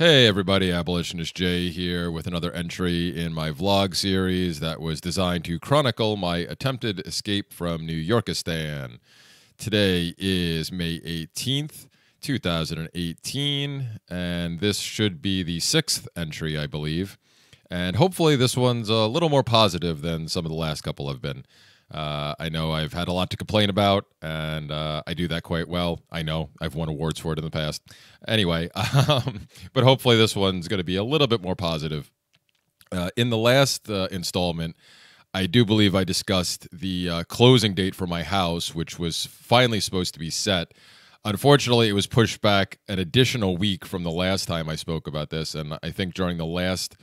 Hey everybody, Abolitionist Jay here with another entry in my vlog series that was designed to chronicle my attempted escape from New Yorkistan. Today is May 18th, 2018, and this should be the sixth entry, I believe. And hopefully, this one's a little more positive than some of the last couple have been. Uh, I know I've had a lot to complain about, and uh, I do that quite well. I know I've won awards for it in the past. Anyway, um, but hopefully this one's going to be a little bit more positive. Uh, in the last uh, installment, I do believe I discussed the uh, closing date for my house, which was finally supposed to be set. Unfortunately, it was pushed back an additional week from the last time I spoke about this, and I think during the last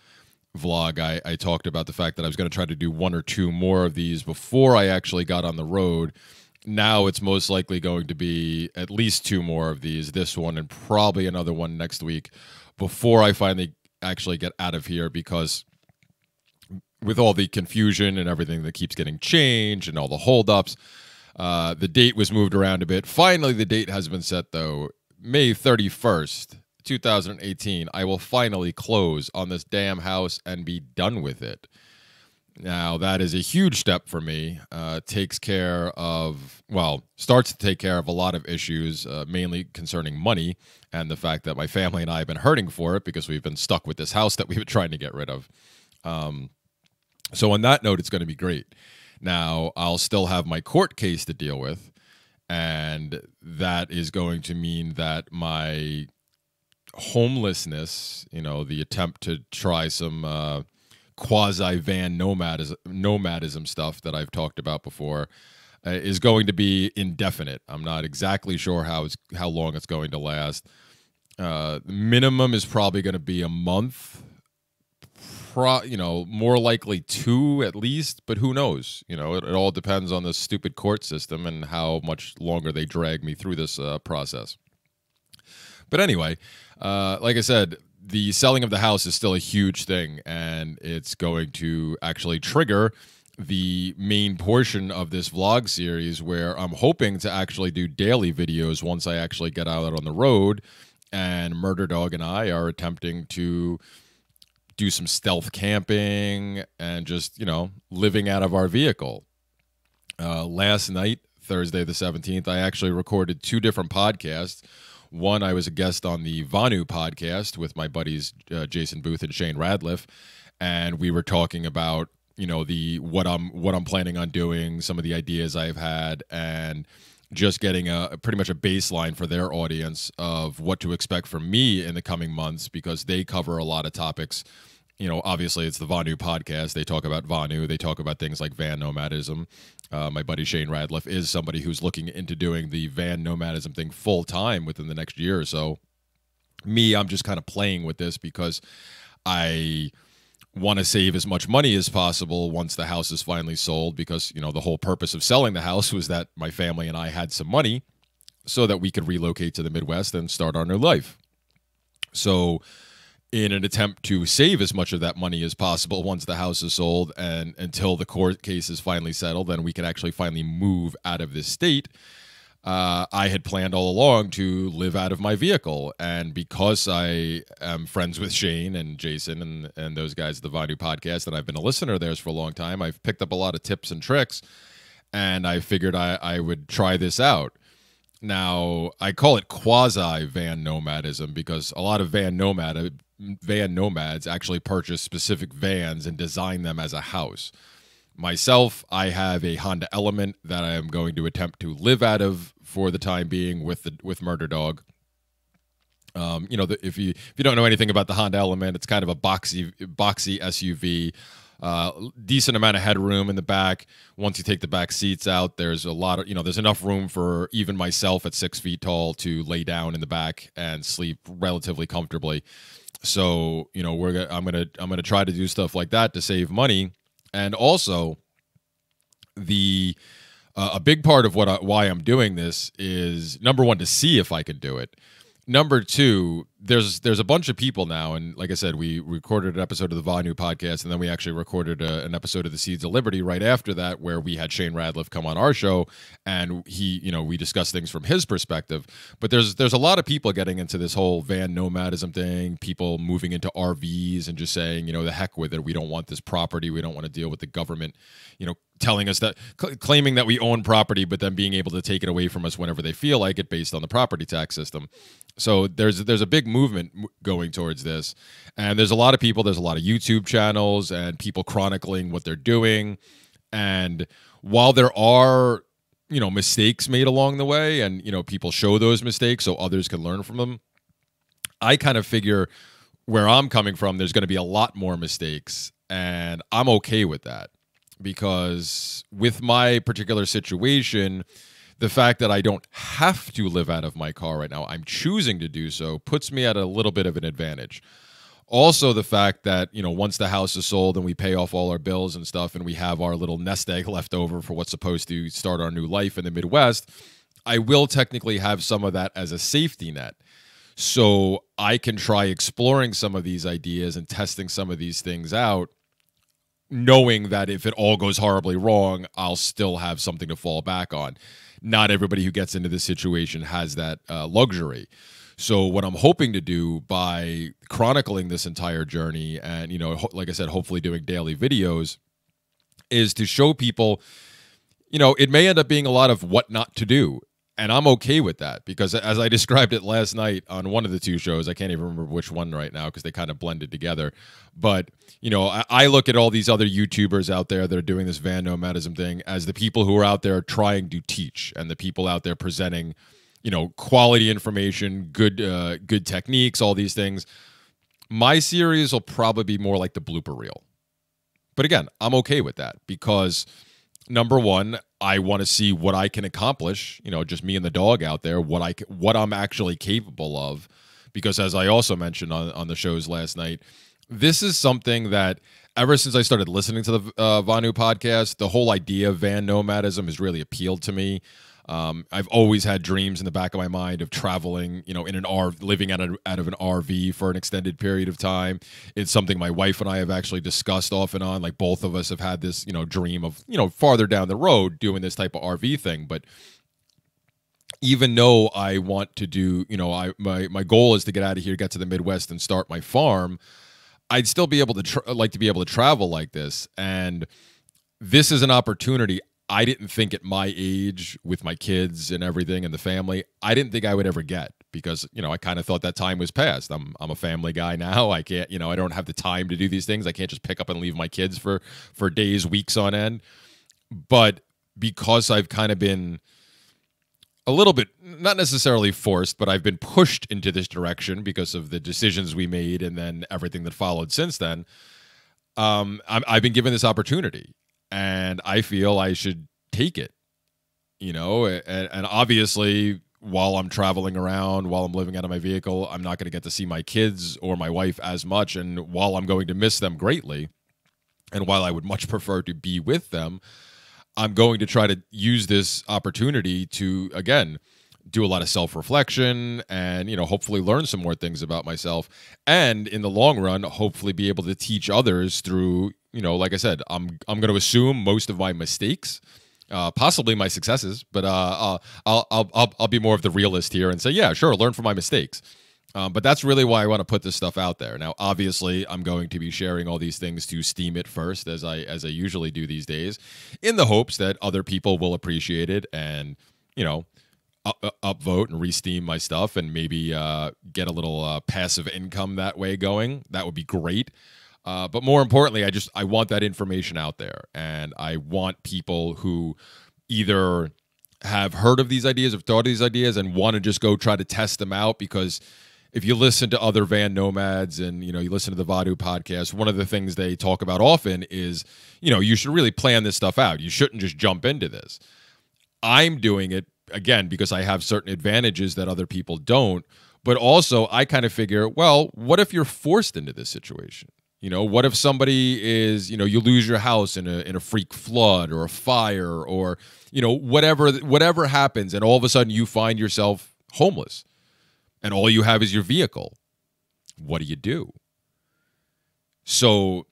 vlog, I, I talked about the fact that I was going to try to do one or two more of these before I actually got on the road. Now it's most likely going to be at least two more of these, this one and probably another one next week before I finally actually get out of here because with all the confusion and everything that keeps getting changed and all the holdups, uh, the date was moved around a bit. Finally, the date has been set though, May 31st 2018, I will finally close on this damn house and be done with it. Now, that is a huge step for me. Uh, takes care of, well, starts to take care of a lot of issues, uh, mainly concerning money and the fact that my family and I have been hurting for it because we've been stuck with this house that we've been trying to get rid of. Um, so, on that note, it's going to be great. Now, I'll still have my court case to deal with, and that is going to mean that my homelessness, you know, the attempt to try some uh, quasi van nomadism, nomadism stuff that I've talked about before, uh, is going to be indefinite. I'm not exactly sure how it's how long it's going to last. Uh, minimum is probably going to be a month. Pro, you know, more likely two at least, but who knows? You know, it, it all depends on the stupid court system and how much longer they drag me through this uh, process. But anyway, uh, like I said, the selling of the house is still a huge thing, and it's going to actually trigger the main portion of this vlog series where I'm hoping to actually do daily videos once I actually get out on the road. And Murder Dog and I are attempting to do some stealth camping and just, you know, living out of our vehicle. Uh, last night, Thursday the 17th, I actually recorded two different podcasts. One, I was a guest on the Vonu podcast with my buddies uh, Jason Booth and Shane Radliff, and we were talking about you know the what I'm what I'm planning on doing, some of the ideas I've had, and just getting a pretty much a baseline for their audience of what to expect from me in the coming months because they cover a lot of topics you know, obviously it's the Vonu podcast. They talk about Vonu. They talk about things like van nomadism. Uh, my buddy Shane Radliff is somebody who's looking into doing the van nomadism thing full time within the next year or so. Me, I'm just kind of playing with this because I want to save as much money as possible once the house is finally sold because, you know, the whole purpose of selling the house was that my family and I had some money so that we could relocate to the Midwest and start our new life. So, in an attempt to save as much of that money as possible once the house is sold and until the court case is finally settled then we can actually finally move out of this state. Uh, i had planned all along to live out of my vehicle and because i am friends with shane and jason and, and those guys at the Vonu podcast and i've been a listener of theirs for a long time i've picked up a lot of tips and tricks and i figured i, I would try this out now, I call it quasi van nomadism because a lot of van nomad van nomads actually purchase specific vans and design them as a house. Myself, I have a Honda Element that I am going to attempt to live out of for the time being with the with Murder Dog. Um, you know, the, if you if you don't know anything about the Honda Element, it's kind of a boxy boxy SUV. Uh, decent amount of headroom in the back. Once you take the back seats out, there's a lot of you know there's enough room for even myself at six feet tall to lay down in the back and sleep relatively comfortably. So you know we're I'm gonna I'm gonna try to do stuff like that to save money, and also the uh, a big part of what I, why I'm doing this is number one to see if I can do it. number two, there's there's a bunch of people now, and like I said, we recorded an episode of the Vonu podcast, and then we actually recorded a, an episode of the Seeds of Liberty right after that, where we had Shane Radliff come on our show, and he, you know, we discussed things from his perspective. But there's there's a lot of people getting into this whole van nomadism thing, people moving into RVs and just saying, you know, the heck with it, we don't want this property, we don't want to deal with the government, you know, telling us that cl- claiming that we own property but then being able to take it away from us whenever they feel like it based on the property tax system. So there's there's a big movement going towards this. And there's a lot of people there's a lot of youtube channels and people chronicling what they're doing. And while there are you know mistakes made along the way and you know people show those mistakes so others can learn from them i kind of figure where i'm coming from there's going to be a lot more mistakes and i'm okay with that because with my particular situation, the fact that I don't have to live out of my car right now, I'm choosing to do so, puts me at a little bit of an advantage. Also, the fact that, you know, once the house is sold and we pay off all our bills and stuff and we have our little nest egg left over for what's supposed to start our new life in the Midwest, I will technically have some of that as a safety net. So I can try exploring some of these ideas and testing some of these things out knowing that if it all goes horribly wrong, I'll still have something to fall back on. Not everybody who gets into this situation has that uh, luxury. So what I'm hoping to do by chronicling this entire journey and you know like I said hopefully doing daily videos is to show people you know it may end up being a lot of what not to do and I'm okay with that because as I described it last night on one of the two shows, I can't even remember which one right now because they kind of blended together. But you know, I, I, look at all these other YouTubers out there that are doing this van nomadism thing as the people who are out there trying to teach and the people out there presenting, you know, quality information, good uh, good techniques, all these things. My series will probably be more like the blooper reel. But again, I'm okay with that because number one, I want to see what I can accomplish. You know, just me and the dog out there, what I what I'm actually capable of. Because as I also mentioned on on the shows last night, this is something that ever since I started listening to the uh, Vonu podcast, the whole idea of van nomadism has really appealed to me. Um, I've always had dreams in the back of my mind of traveling, you know, in an RV, living out of, out of an RV for an extended period of time. It's something my wife and I have actually discussed off and on. Like both of us have had this, you know, dream of, you know, farther down the road doing this type of RV thing. But even though I want to do, you know, I my my goal is to get out of here, get to the Midwest, and start my farm. I'd still be able to like to be able to travel like this, and this is an opportunity I didn't think at my age with my kids and everything and the family, I didn't think I would ever get because, you know, I kind of thought that time was past. I'm I'm a family guy now. I can't, you know, I don't have the time to do these things. I can't just pick up and leave my kids for for days, weeks on end. But because I've kind of been a little bit not necessarily forced, but I've been pushed into this direction because of the decisions we made and then everything that followed since then. Um, i have been given this opportunity, and I feel I should take it. You know, and, and obviously, while I'm traveling around, while I'm living out of my vehicle, I'm not going to get to see my kids or my wife as much. And while I'm going to miss them greatly, and while I would much prefer to be with them, I'm going to try to use this opportunity to, again, do a lot of self-reflection and you know hopefully learn some more things about myself and in the long run hopefully be able to teach others through you know like i said i'm i'm going to assume most of my mistakes uh, possibly my successes but uh, uh, I'll, I'll i'll i'll be more of the realist here and say yeah sure learn from my mistakes um, but that's really why I want to put this stuff out there. Now, obviously, I'm going to be sharing all these things to Steemit first, as I as I usually do these days, in the hopes that other people will appreciate it and you know up, upvote and re-steam my stuff and maybe uh, get a little uh, passive income that way going. That would be great. Uh, but more importantly, I just I want that information out there, and I want people who either have heard of these ideas, have thought of these ideas, and want to just go try to test them out because if you listen to other van nomads and you know you listen to the Vonu podcast, one of the things they talk about often is you know you should really plan this stuff out. You shouldn't just jump into this. I'm doing it again because I have certain advantages that other people don't. But also, I kind of figure, well, what if you're forced into this situation? You know, what if somebody is, you know, you lose your house in a in a freak flood or a fire or you know whatever whatever happens, and all of a sudden you find yourself homeless, and all you have is your vehicle. What do you do? So,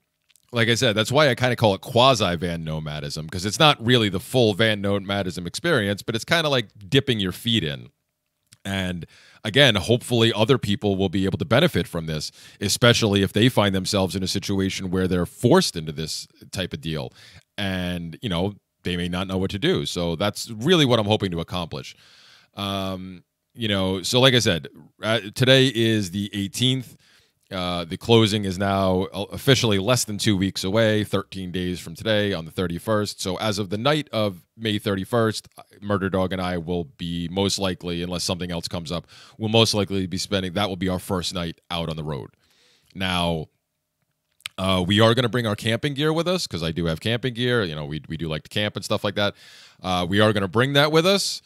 like I said, that's why I kind of call it quasi van nomadism because it's not really the full van nomadism experience, but it's kind of like dipping your feet in. And again, hopefully other people will be able to benefit from this, especially if they find themselves in a situation where they're forced into this type of deal. And, you know, they may not know what to do. So that's really what I'm hoping to accomplish. Um, you know, so like I said, uh, today is the 18th. Uh, the closing is now officially less than two weeks away, 13 days from today on the 31st. So, as of the night of May 31st, Murder Dog and I will be most likely, unless something else comes up, will most likely be spending that will be our first night out on the road. Now, uh, we are going to bring our camping gear with us because I do have camping gear. You know, we, we do like to camp and stuff like that. Uh, we are going to bring that with us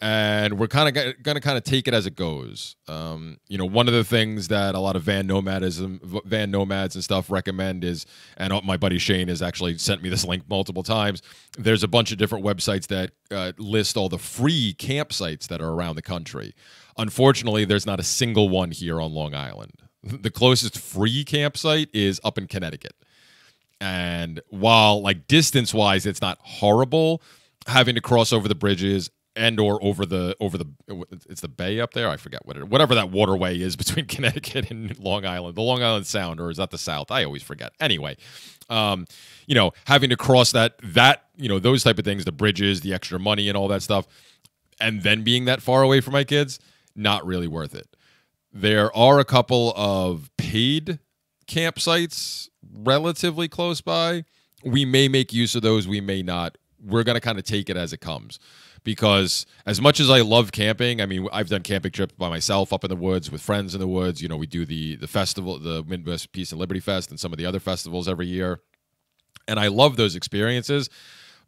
and we're kind of going to kind of take it as it goes. Um, you know, one of the things that a lot of van nomadism, van nomads and stuff recommend is, and my buddy Shane has actually sent me this link multiple times. There's a bunch of different websites that uh, list all the free campsites that are around the country. Unfortunately, there's not a single one here on Long Island. The closest free campsite is up in Connecticut. And while like distance wise, it's not horrible, having to cross over the bridges and or over the over the it's the bay up there. I forget what it, whatever that waterway is between Connecticut and Long Island, the Long Island Sound, or is that the South? I always forget. Anyway, um, you know, having to cross that that you know those type of things, the bridges, the extra money, and all that stuff, and then being that far away from my kids, not really worth it. There are a couple of paid campsites relatively close by. We may make use of those. We may not. We're going to kind of take it as it comes because as much as I love camping, I mean, I've done camping trips by myself up in the woods with friends in the woods. You know, we do the the festival, the Midwest Peace and Liberty Fest, and some of the other festivals every year, and I love those experiences.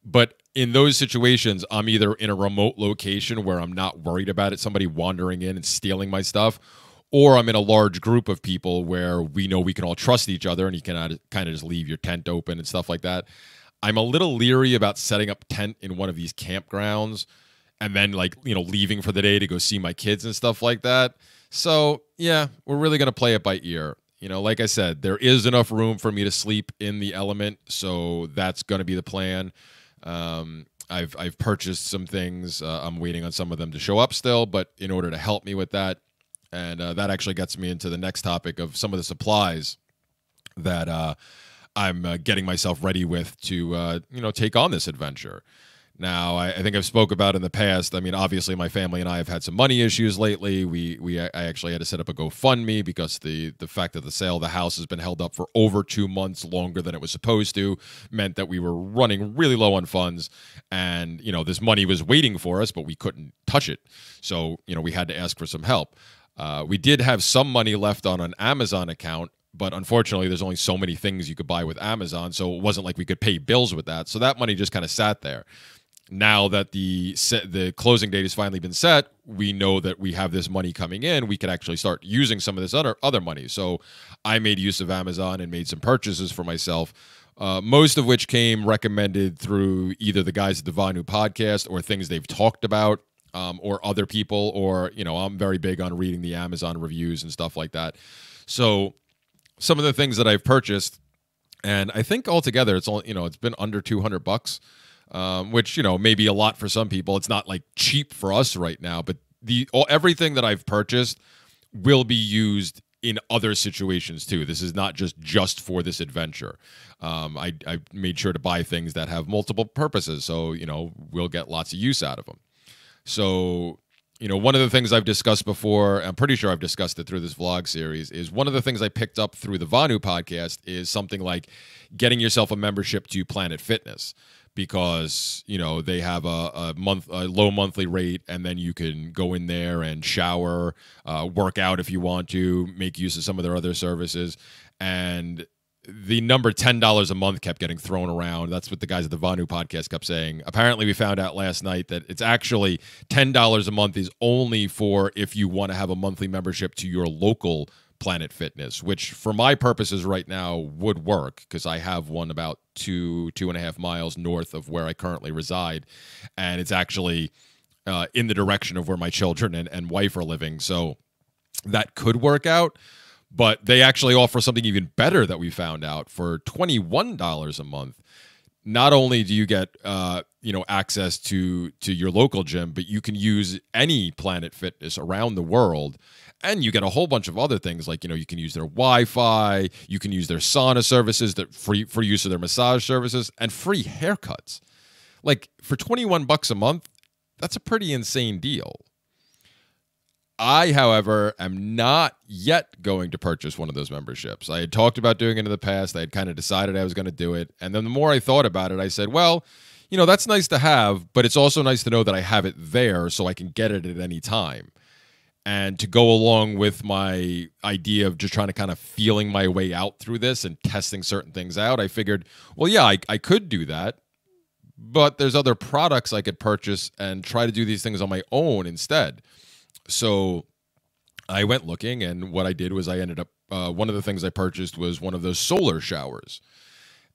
But in those situations, I'm either in a remote location where I'm not worried about it, somebody wandering in and stealing my stuff, or I'm in a large group of people where we know we can all trust each other and you can uh, kind of just leave your tent open and stuff like that. I'm a little leery about setting up tent in one of these campgrounds and then like, you know, leaving for the day to go see my kids and stuff like that. So, yeah, we're really going to play it by ear. You know, like I said, there is enough room for me to sleep in the element, so that's going to be the plan. Um, I've I've purchased some things. Uh, I'm waiting on some of them to show up still, but in order to help me with that, and uh, that actually gets me into the next topic of some of the supplies that uh, I'm uh, getting myself ready with to uh, you know take on this adventure. Now, I, I, think I've spoke about in the past. I mean, obviously, my family and I have had some money issues lately. We we I actually had to set up a GoFundMe because the the fact that the sale of the house has been held up for over two months longer than it was supposed to meant that we were running really low on funds, and you know this money was waiting for us, but we couldn't touch it. So you know we had to ask for some help. Uh, we did have some money left on an Amazon account, but unfortunately there's only so many things you could buy with Amazon so it wasn't like we could pay bills with that. So that money just kind of sat there. Now that the set, the closing date has finally been set we know that we have this money coming in we could actually start using some of this other other money. So I made use of Amazon and made some purchases for myself uh, most of which came recommended through either the guys at the Vonu podcast or things they've talked about um, or other people or you know I'm very big on reading the Amazon reviews and stuff like that. So some of the things that I've purchased, and I think altogether it's all you know it's been under two hundred bucks, um, which you know may be a lot for some people. It's not like cheap for us right now, but the all, everything that I've purchased will be used in other situations too. This is not just just for this adventure. Um, I, I made sure to buy things that have multiple purposes, so you know we'll get lots of use out of them. So you know, one of the things I've discussed before, I'm pretty sure I've discussed it through this vlog series, is one of the things I picked up through the Vonu podcast is something like getting yourself a membership to Planet Fitness because you know they have a, a month a low monthly rate and then you can go in there and shower uh, work out if you want to make use of some of their other services. And the number $10 a month kept getting thrown around. That's what the guys at the Vonu podcast kept saying. Apparently, we found out last night that it's actually $10 a month is only for if you want to have a monthly membership to your local Planet Fitness, which for my purposes right now would work because I have one about two, two and a half miles north of where I currently reside. And it's actually uh, in the direction of where my children and, and wife are living. So, that could work out. But they actually offer something even better that we found out for $21 a month. Not only do you get uh, you know access to to your local gym, but you can use any Planet Fitness around the world and you get a whole bunch of other things like you know you can use their wi-fi you can use their sauna services that free for use of their massage services and free haircuts like for 21 bucks a month that's a pretty insane deal I, however, am not yet going to purchase one of those memberships. I had talked about doing it in the past. I had kind of decided I was going to do it. And then the more I thought about it, I said, well, you know, that's nice to have, but it's also nice to know that I have it there so I can get it at any time and to go along with my idea of just trying to kind of feeling my way out through this and testing certain things out, I figured, well, yeah, I, I could do that, but there's other products I could purchase and try to do these things on my own instead. So I went looking, and what I did was I ended up, uh, one of the things I purchased was one of those solar showers.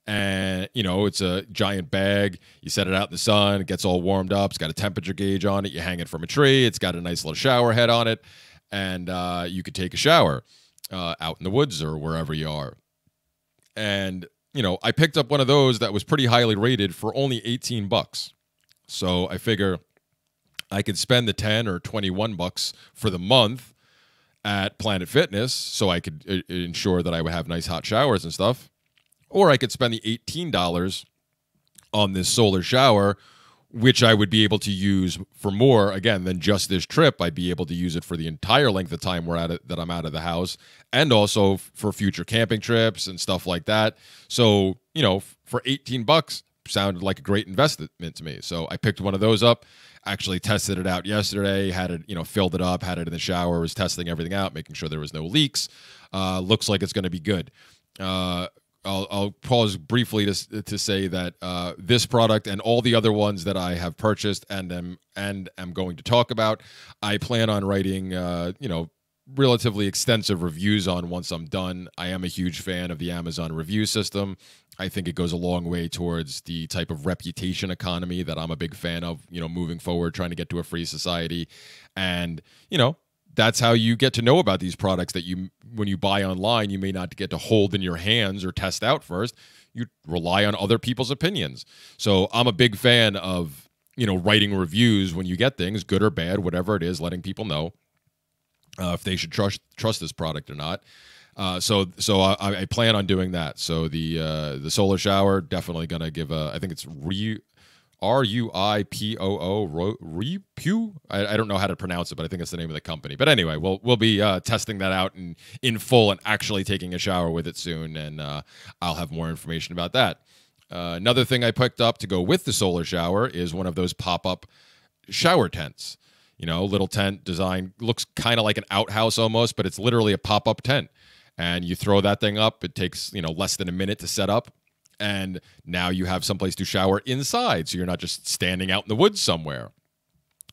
And you know it's a giant bag. You set it out in the sun it gets all warmed up it's got a temperature gauge on it you hang it from a tree it's got a nice little shower head on it and uh, you could take a shower uh, out in the woods or wherever you are. And you know i picked up one of those that was pretty highly rated for only 18 bucks. So i figure i could spend the 10 or 21 bucks for the month at planet fitness so i could uh, ensure that i would have nice hot showers and stuff or I could spend the $18 on this solar shower, which I would be able to use for more again than just this trip. I'd be able to use it for the entire length of time we're at it that I'm out of the house, and also for future camping trips and stuff like that. So you know, for 18 bucks, sounded like a great investment to me. So I picked one of those up. Actually tested it out yesterday. Had it, you know, filled it up. Had it in the shower. Was testing everything out, making sure there was no leaks. Uh, looks like it's going to be good. Uh, I'll, I'll, pause briefly to, to say that uh, this product and all the other ones that I have purchased and am and am going to talk about, I plan on writing, uh, you know, relatively extensive reviews on once I'm done. I am a huge fan of the Amazon review system. I think it goes a long way towards the type of reputation economy that I'm a big fan of, you know, moving forward, trying to get to a free society. And, you know, that's how you get to know about these products that you when you buy online you may not get to hold in your hands or test out first. You rely on other people's opinions. So i'm a big fan of you know writing reviews when you get things good or bad whatever it is letting people know uh, if they should trust trust this product or not uh, so so I, I, plan on doing that. So the uh, the solar shower definitely gonna give a I think it's re R U I P O O Repu. I, I don't know how to pronounce it, but I think it's the name of the company. But anyway, we'll we'll be uh, testing that out in in full and actually taking a shower with it soon, and uh, I'll have more information about that. Uh, another thing I picked up to go with the solar shower is one of those pop up shower tents. You know, little tent design looks kind of like an outhouse almost, but it's literally a pop up tent. And you throw that thing up. It takes you know less than a minute to set up. And now you have someplace to shower inside so you're not just standing out in the woods somewhere.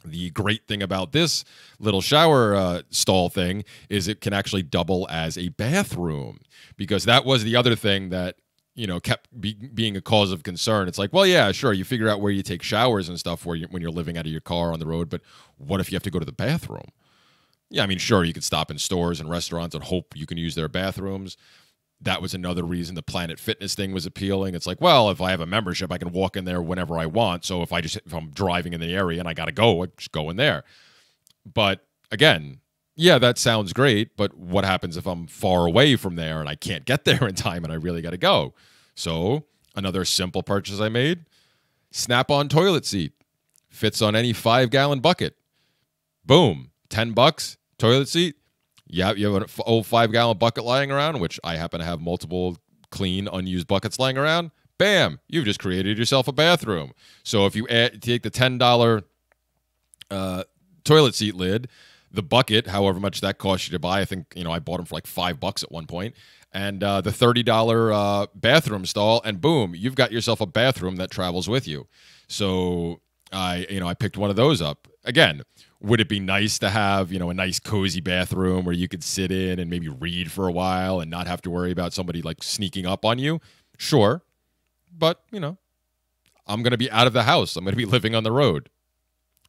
The great thing about this little shower uh, stall thing is it can actually double as a bathroom because that was the other thing that you know kept be, being a cause of concern. It's like well yeah sure you figure out where you take showers and stuff where you, when you're living out of your car on the road but what if you have to go to the bathroom yeah i mean sure you could stop in stores and restaurants and hope you can use their bathrooms that was another reason the Planet Fitness thing was appealing. It's like, well, if I have a membership, I can walk in there whenever I want. So if I just if I'm driving in the area and I got to go, I just go in there. But again, yeah, that sounds great, but what happens if I'm far away from there and I can't get there in time and I really got to go? So, another simple purchase I made, Snap-on toilet seat. Fits on any 5-gallon bucket. Boom, 10 bucks, toilet seat yeah, you have an old five gallon bucket lying around, which I happen to have multiple clean, unused buckets lying around. Bam, you've just created yourself a bathroom. So if you add, take the ten dollar uh, toilet seat lid, the bucket, however much that costs you to buy, I think you know I bought them for like five bucks at one point, and uh, the thirty dollar uh, bathroom stall, and boom, you've got yourself a bathroom that travels with you. So I, you know, I picked one of those up again would it be nice to have you know a nice cozy bathroom where you could sit in and maybe read for a while and not have to worry about somebody like sneaking up on you? Sure but you know i'm going to be out of the house. I'm going to be living on the road.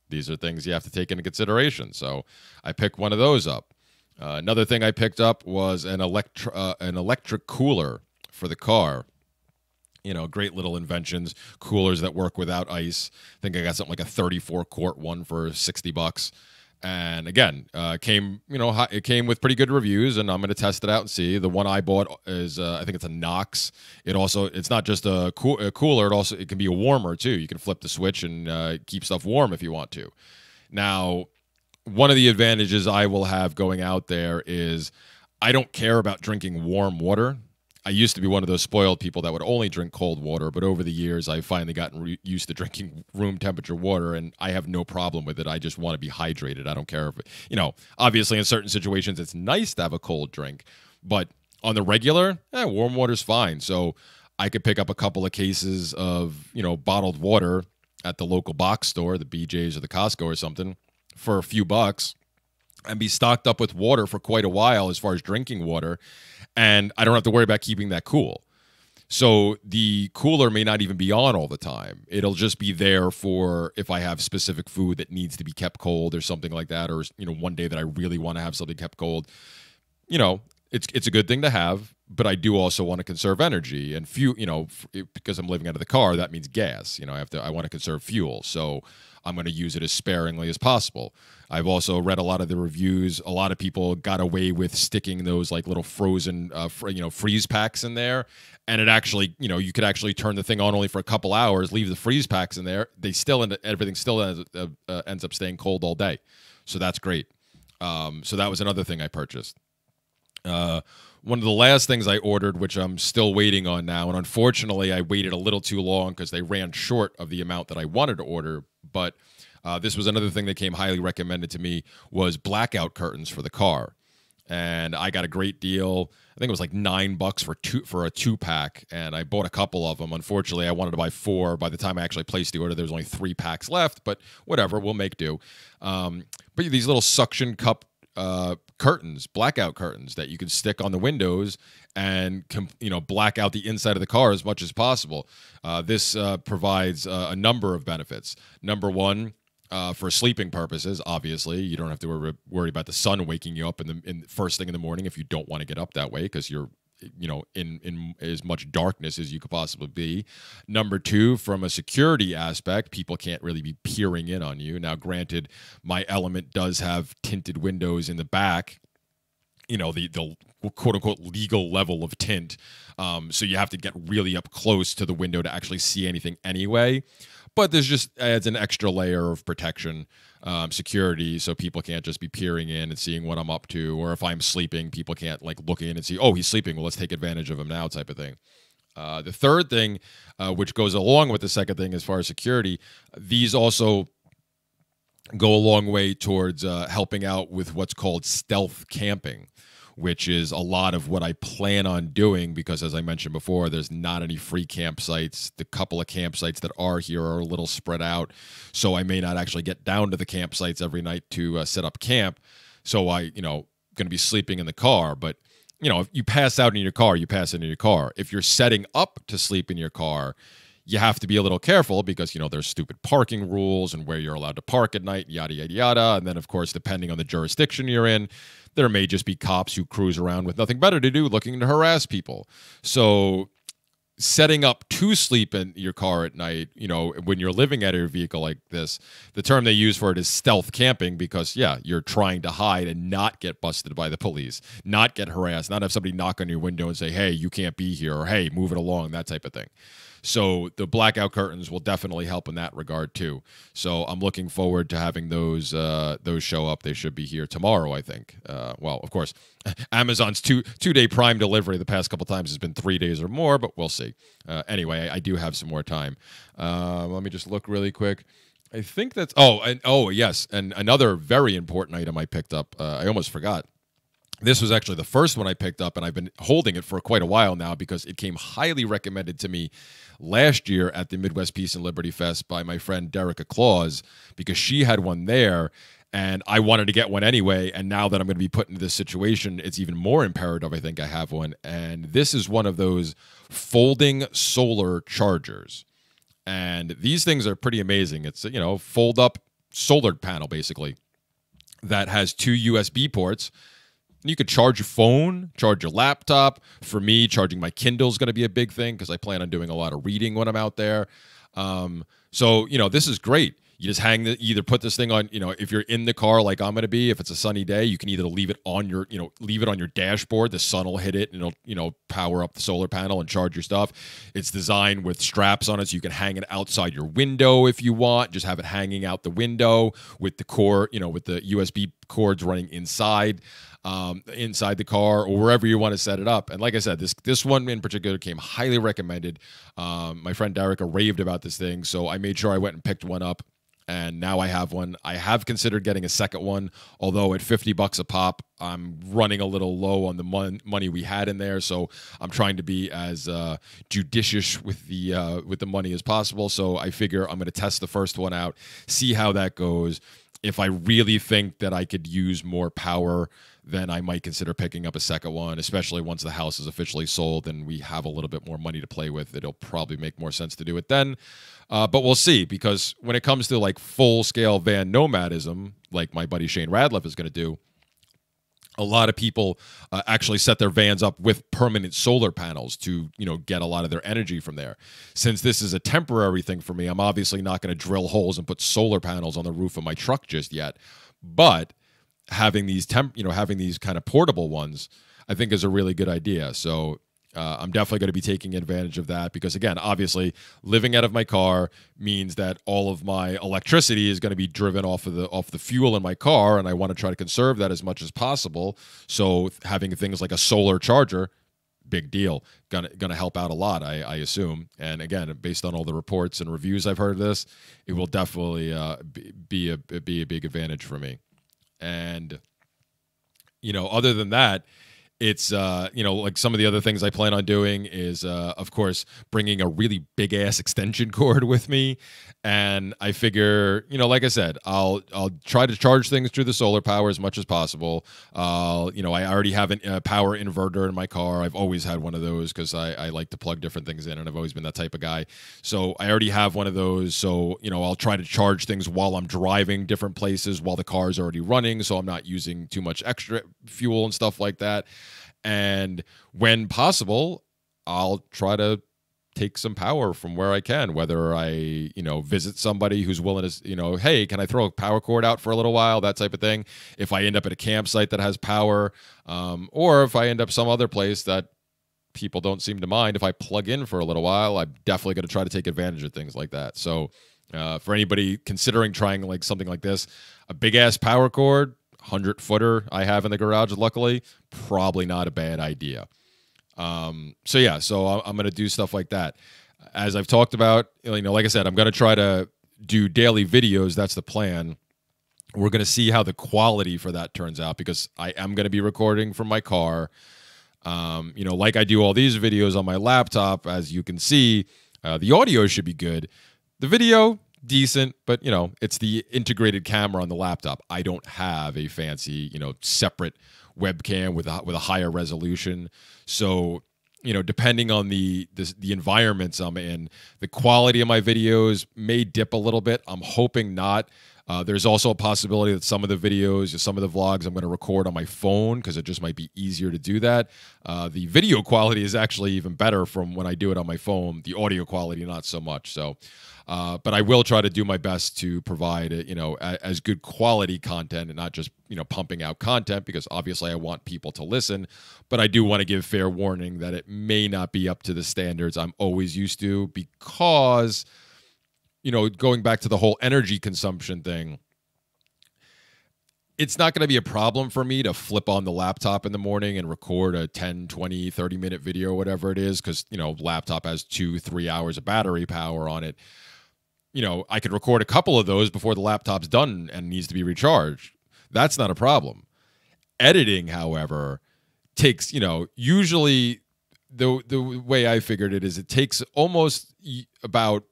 These are things you have to take into consideration so i picked one of those up. Uh, another thing I picked up was an electro uh, an electric cooler for the car. You know, great little inventions, coolers that work without ice. I think I got something like a 34 quart one for 60 bucks. And again, uh, came you know it came with pretty good reviews, and I'm going to test it out and see. The one I bought is uh, I think it's a Knox. It also it's not just a, cool, a cooler; it also it can be a warmer too. You can flip the switch and uh, keep stuff warm if you want to. Now, one of the advantages I will have going out there is I don't care about drinking warm water. I used to be one of those spoiled people that would only drink cold water, but over the years, I've finally gotten re- used to drinking room temperature water, and I have no problem with it. I just want to be hydrated. I don't care if, you know, obviously in certain situations, it's nice to have a cold drink, but on the regular, eh, warm water's fine. So I could pick up a couple of cases of, you know, bottled water at the local box store, the BJ's or the Costco or something, for a few bucks and be stocked up with water for quite a while as far as drinking water and I don't have to worry about keeping that cool. So the cooler may not even be on all the time. It'll just be there for if I have specific food that needs to be kept cold or something like that or you know one day that I really want to have something kept cold. You know, it's it's a good thing to have, but I do also want to conserve energy and fuel, you know, because I'm living out of the car, that means gas. You know, I have to I want to conserve fuel. So I'm going to use it as sparingly as possible. I've also read a lot of the reviews. A lot of people got away with sticking those like little frozen, uh, fr- you know, freeze packs in there, and it actually, you know, you could actually turn the thing on only for a couple hours, leave the freeze packs in there. They still end everything still ends, uh, uh, ends up staying cold all day, so that's great. Um, so that was another thing I purchased. Uh, one of the last things I ordered, which I'm still waiting on now, and unfortunately I waited a little too long because they ran short of the amount that I wanted to order. But uh, this was another thing that came highly recommended to me was blackout curtains for the car, and I got a great deal. I think it was like nine bucks for two for a two pack, and I bought a couple of them. Unfortunately, I wanted to buy four. By the time I actually placed the order, there was only three packs left, but whatever, we'll make do. Um, but these little suction cup uh, curtains, blackout curtains that you can stick on the windows and you know black out the inside of the car as much as possible. Uh, this uh, provides uh, a number of benefits. Number one. Uh, for sleeping purposes, obviously, you don't have to worry, about the sun waking you up in the in first thing in the morning if you don't want to get up that way because you're you know in in as much darkness as you could possibly be. Number two from a security aspect people can't really be peering in on you. Now granted my element does have tinted windows in the back you know the the quote unquote legal level of tint. Um, so you have to get really up close to the window to actually see anything anyway but there's just adds an extra layer of protection um, security so people can't just be peering in and seeing what i'm up to or if i'm sleeping people can't like look in and see oh he's sleeping well let's take advantage of him now type of thing. Uh, the third thing uh, which goes along with the second thing as far as security these also go a long way towards uh, helping out with what's called stealth camping which is a lot of what I plan on doing because, as I mentioned before, there's not any free campsites. The couple of campsites that are here are a little spread out. So I may not actually get down to the campsites every night to uh, set up camp. So I, you know, going to be sleeping in the car. But, you know, if you pass out in your car, you pass out in your car. If you're setting up to sleep in your car, you have to be a little careful because you know there's stupid parking rules and where you're allowed to park at night yada yada yada and then of course depending on the jurisdiction you're in there may just be cops who cruise around with nothing better to do looking to harass people. So setting up to sleep in your car at night, you know, when you're living at your vehicle like this, the term they use for it is stealth camping because, yeah, you're trying to hide and not get busted by the police, not get harassed, not have somebody knock on your window and say, hey, you can't be here, or hey, move it along, that type of thing. So the blackout curtains will definitely help in that regard too. So I'm looking forward to having those uh, those show up. They should be here tomorrow, I think. Uh, well, of course, Amazon's two two day Prime delivery the past couple times has been three days or more, but we'll see. Uh, anyway, I, I, do have some more time. Uh, let me just look really quick. I think that's oh and oh yes, and another very important item I picked up. Uh, I almost forgot this was actually the first one I picked up, and I've been holding it for quite a while now because it came highly recommended to me last year at the Midwest Peace and Liberty Fest by my friend Derica Claus because she had one there. And I wanted to get one anyway. And now that I'm going to be put into this situation, it's even more imperative, I think, I have one. And this is one of those folding solar chargers. And these things are pretty amazing. It's, you know, fold up solar panel basically that has two USB ports you could charge your phone, charge your laptop. For me, charging my Kindle is going to be a big thing because I plan on doing a lot of reading when I'm out there. Um, so you know, this is great you just hang the either put this thing on you know if you're in the car like i'm going to be if it's a sunny day you can either leave it on your you know leave it on your dashboard the sun will hit it and it'll you know power up the solar panel and charge your stuff it's designed with straps on it so you can hang it outside your window if you want just have it hanging out the window with the core you know with the usb cords running inside um, inside the car or wherever you want to set it up. And like I said, this this one in particular came highly recommended. Um, my friend Derek raved about this thing, so I made sure I went and picked one up and now I have one. I have considered getting a second one, although at 50 bucks a pop, I'm running a little low on the mon- money we had in there, so I'm trying to be as uh, judicious with the uh, with the money as possible. So I figure I'm going to test the first one out, see how that goes. If I really think that I could use more power, then I might consider picking up a second one, especially once the house is officially sold and we have a little bit more money to play with. It'll probably make more sense to do it then. Uh, but we'll see because when it comes to like full scale van nomadism, like my buddy Shane Radliff is going to do, a lot of people uh, actually set their vans up with permanent solar panels to you know get a lot of their energy from there. Since this is a temporary thing for me i'm obviously not going to drill holes and put solar panels on the roof of my truck just yet. But having these temp you know having these kind of portable ones i think is a really good idea. So uh, I'm definitely going to be taking advantage of that because, again, obviously, living out of my car means that all of my electricity is going to be driven off of the off the fuel in my car, and I want to try to conserve that as much as possible. So, having things like a solar charger, big deal, gonna gonna help out a lot, I, I assume. And again, based on all the reports and reviews I've heard of this, it will definitely uh, be, a be a big advantage for me. And you know, other than that it's uh, you know like some of the other things I plan on doing is uh, of course bringing a really big ass extension cord with me, and I figure you know like I said I'll I'll try to charge things through the solar power as much as possible. Uh, you know I already have a power inverter in my car. I've always had one of those because I, I like to plug different things in, and I've always been that type of guy. So I already have one of those. So you know I'll try to charge things while I'm driving different places while the car is already running, so I'm not using too much extra fuel and stuff like that. And when possible, I'll try to take some power from where I can, whether I, you know, visit somebody who's willing to, you know, hey, can I throw a power cord out for a little while, that type of thing. If I end up at a campsite that has power, um, or if I end up some other place that people don't seem to mind, if I plug in for a little while, I'm definitely going to try to take advantage of things like that. So, uh, for anybody considering trying like something like this, a big ass power cord, 100 footer I have in the garage, luckily, probably not a bad idea. Um, so, yeah, so I'm going to do stuff like that. As I've talked about, you know, like I said, I'm going to try to do daily videos. That's the plan. We're going to see how the quality for that turns out because I am going to be recording from my car. Um, you know, like I do all these videos on my laptop, as you can see, uh, the audio should be good. The video, decent, but you know, it's the integrated camera on the laptop. I don't have a fancy, you know, separate webcam with a with a higher resolution. So, you know, depending on the, the the environments I'm in, the quality of my videos may dip a little bit. I'm hoping not. Uh, there's also a possibility that some of the videos, some of the vlogs, I'm going to record on my phone because it just might be easier to do that. Uh, the video quality is actually even better from when I do it on my phone. The audio quality, not so much. So, uh, but I will try to do my best to provide, you know, a, as good quality content and not just you know pumping out content because obviously I want people to listen, but I do want to give fair warning that it may not be up to the standards I'm always used to because you know, going back to the whole energy consumption thing, it's not going to be a problem for me to flip on the laptop in the morning and record a 10, 20, 30 minute video, whatever it is, because, you know, laptop has two, three hours of battery power on it. You know, I could record a couple of those before the laptop's done and needs to be recharged. That's not a problem. Editing, however, takes, you know, usually the the way I figured it is it takes almost about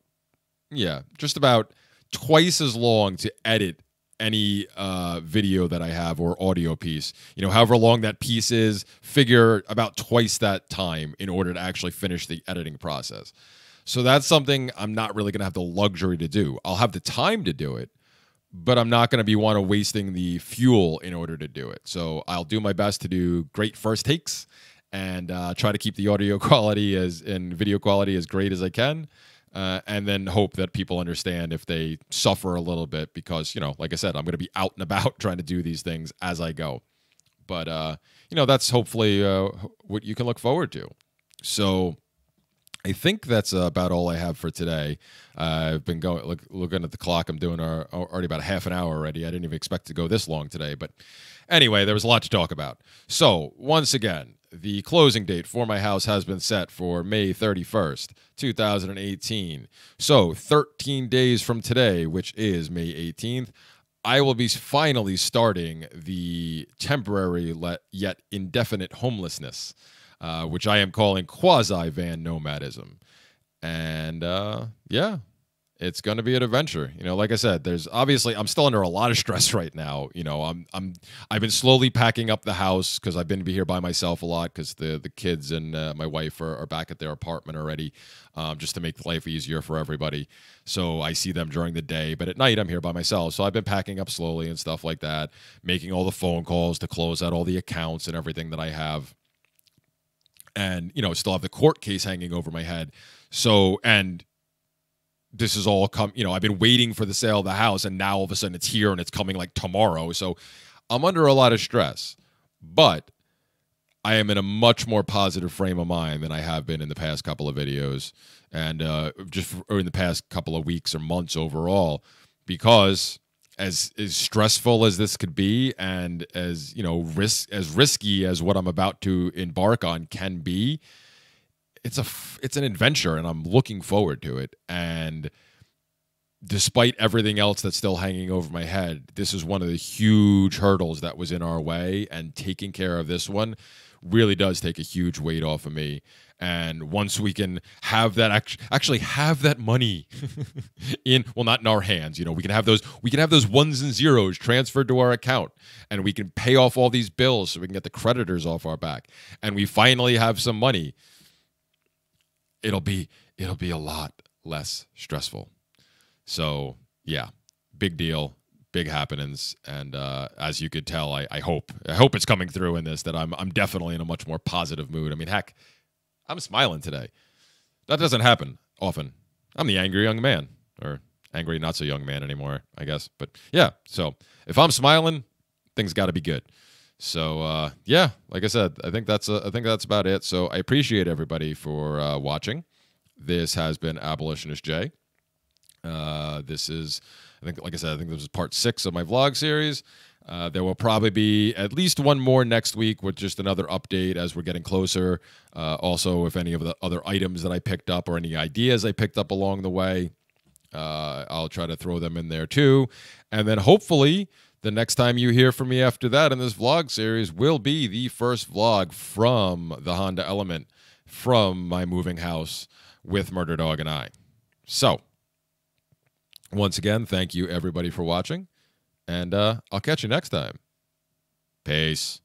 yeah, just about twice as long to edit any uh, video that I have or audio piece. You know, however long that piece is, figure about twice that time in order to actually finish the editing process. So that's something I'm not really going to have the luxury to do. I'll have the time to do it, but I'm not going to be one of wasting the fuel in order to do it. So I'll do my best to do great first takes and uh, try to keep the audio quality as and video quality as great as I can. Uh, and then hope that people understand if they suffer a little bit because you know like i said i'm going to be out and about trying to do these things as i go but uh, you know that's hopefully uh, what you can look forward to so I think that's about all I have for today. Uh, I've been going look, looking at the clock. I'm doing our, already about a half an hour already. I didn't even expect to go this long today, but anyway, there was a lot to talk about. So once again, the closing date for my house has been set for May 31st, 2018. So 13 days from today, which is May 18th, I will be finally starting the temporary yet indefinite homelessness. Uh, which I am calling quasi van nomadism. And uh, yeah, it's going to be an adventure. You know, like I said, there's obviously I'm still under a lot of stress right now. You know, I'm I'm I've been slowly packing up the house because I've been here by myself a lot because the the kids and uh, my wife are, are back at their apartment already, um, just to make life easier for everybody. So I see them during the day, but at night I'm here by myself. So I've been packing up slowly and stuff like that, making all the phone calls to close out all the accounts and everything that I have and you know still have the court case hanging over my head so and this is all come you know i've been waiting for the sale of the house and now all of a sudden it's here and it's coming like tomorrow. So i'm under a lot of stress but i am in a much more positive frame of mind than i have been in the past couple of videos and uh, just in the past couple of weeks or months overall because as as stressful as this could be and as you know risk as risky as what I'm about to embark on can be it's a it's an adventure and I'm looking forward to it. And despite everything else that's still hanging over my head this is one of the huge hurdles that was in our way and taking care of this one really does take a huge weight off of me. And once we can have that act- actually have that money in well not in our hands you know we can have those we can have those ones and zeros transferred to our account and we can pay off all these bills so we can get the creditors off our back. And we finally have some money it'll be it'll be a lot less stressful so yeah big deal big happenings and uh, as you could tell I, I hope i hope it's coming through in this that i'm i'm definitely in a much more positive mood i mean heck I'm smiling today. That doesn't happen often. I'm the angry young man, or angry not so young man anymore, I guess. But yeah, so if I'm smiling, things got to be good. So uh, yeah, like I said, I think that's uh, I think that's about it. So I appreciate everybody for uh, watching. This has been Abolitionist Jay. Uh, this is, I think, like I said, I think this is part six of my vlog series. Uh, there will probably be at least one more next week with just another update as we're getting closer. Also, if any of the other items that I picked up or any ideas I picked up along the way, I'll try to throw them in there too. And then hopefully, the next time you hear from me after that in this vlog series will be the first vlog from the Honda Element from my moving house with Murder Dog and I. So, once again, thank you everybody for watching. And uh, I'll catch you next time. Peace.